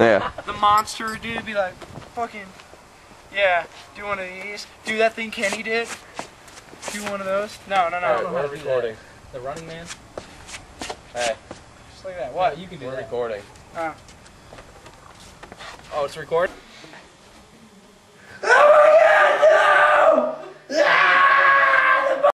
Yeah. the monster dude be like, fucking, yeah, do one of these. Do that thing Kenny did. Do one of those. No, no, no. Right, we're recording. The running man? Hey, Just like that. What? You can do we're that. recording. Oh. Oh, it's recording?